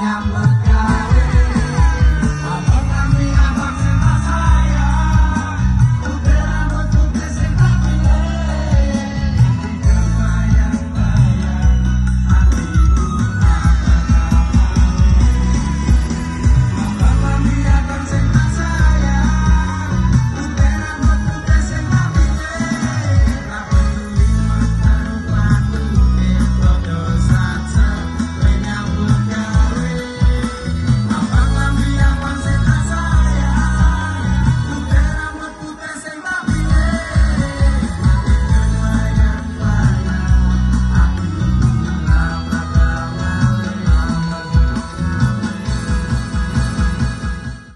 Panama.